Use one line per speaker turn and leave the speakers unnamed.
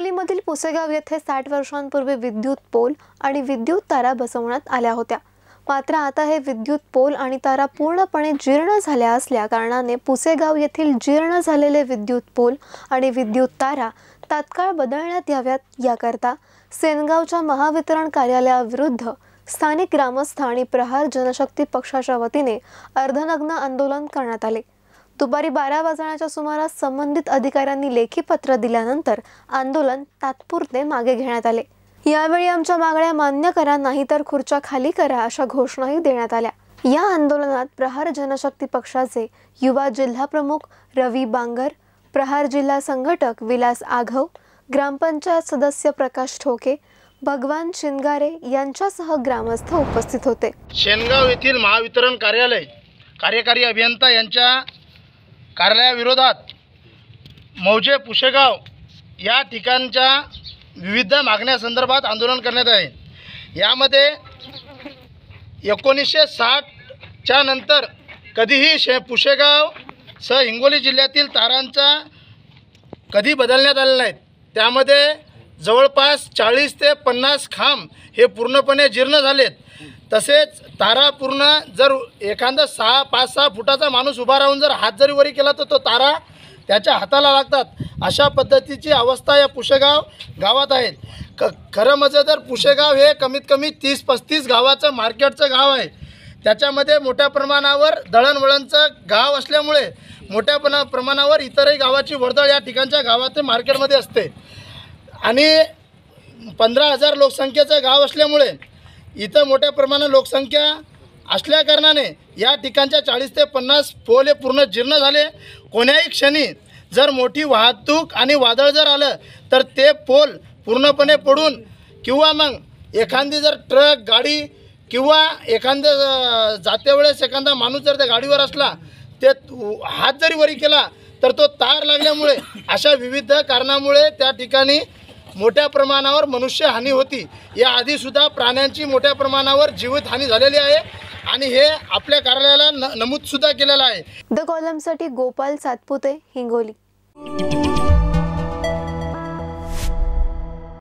हिंगोलीमधील पुसेगाव येथे साठ वर्षांपूर्वी विद्युत पोल आणि विद्युत तारा बसवण्यात आल्या होत्या. मात्र आता हे विद्युत पोल आणि तारा पूर्णपणे जीर्ण झाल्या असल्या कारणाने पुसेगाव येथील जीर्ण झालेले विद्युत पोल आणि विद्युत तारा तात्काळ बदलण्यात याव्यात याकरता सेनगावच्या महावितरण कार्यालयाविरुद्ध स्थानिक ग्रामस्थ आणि प्रहार जनशक्ती पक्षाच्या वतीने अर्धनग्न आंदोलन करण्यात आले. दुपारी बारा वाजण्याच्या सुमारास संबंधित अधिकाऱ्यांनी लेखी पत्र दिल्यानंतर आंदोलन तात्पुरते मागे घेण्यात आले. यावेळी आमच्या मागण्या मान्य करा नाही तर खुर्च्या खाली करा अशा घोषणाही देण्यात आल्या. या आंदोलनात प्रहार जनशक्ती पक्षाचे युवा जिल्हा प्रमुख रवी बांगर प्रहार जिल्हा संघटक विलास आघव ग्रामपंचायत सदस्य प्रकाश ठोके भगवान शिनगारे यांच्यासह ग्रामस्थ उपस्थित होते.
शेनगाव येथील महावितरण कार्यालय कार्यकारी अभियंता यांच्या कार्यालयाविरोधात मौजे पुशेगाव या ठिकाणच्या विविध मागण्यासंदर्भात आंदोलन करण्यात आहे यामध्ये एकोणीसशे साठच्या नंतर कधीही शे पुशेगाव सह हिंगोली जिल्ह्यातील तारांचा कधी बदलण्यात आले नाहीत. त्यामध्ये जवळपास चाळीस ते पन्नास खांब हे पूर्णपणे जीर्ण झालेत. तसेच तारा पूर्ण जर एखादा सहा पाच सहा फुटाचा माणूस उभा राहून जर हात जरी वरी केला तर तो तारा त्याच्या हाताला लागतात. अशा पद्धतीची अवस्था या पुशेगाव गावात आहे. क खरं म्हणजे तर पुशेगाव हे कमीत कमी तीस पस्तीस गावाचं मार्केटचं गाव आहे. त्याच्यामध्ये मोठ्या प्रमाणावर दळणवळणचं गाव असल्यामुळे मोठ्या प्रमा प्रमाणावर इतरही गावाची वर्दळ या ठिकाणच्या गावात मार्केटमध्ये असते. आणि पंधरा हजार लोकसंख्येचं गाव असल्यामुळे इथं मोठ्या प्रमाणात लोकसंख्या असल्या कारणाने या ठिकाणच्या चाळीस ते पन्नास पोल हे पूर्ण जीर्ण झाले. कोण्याही क्षणी जर मोठी वाहतूक आणि वादळ जर आलं तर ते पोल पूर्णपणे पडून किंवा मग एखादी जर ट्रक गाडी किंवा एखाद्या जाते वेळेस एखादा माणूस जर त्या गाडीवर असला ते हात जरी वरी केला तर तो तार लागल्यामुळे अशा विविध कारणामुळे त्या ठिकाणी मोठ्या प्रमाणावर मनुष्यहानी होती. याआधीसुद्धा प्राण्यांची मोठ्या प्रमाणावर जीवितहानी झालेली आहे आणि हे आपल्या कार्यालयाला न नमूदसुद्धा केलेलं आहे.
द कॉलमसाठी गोपाल सातपुते हिंगोली.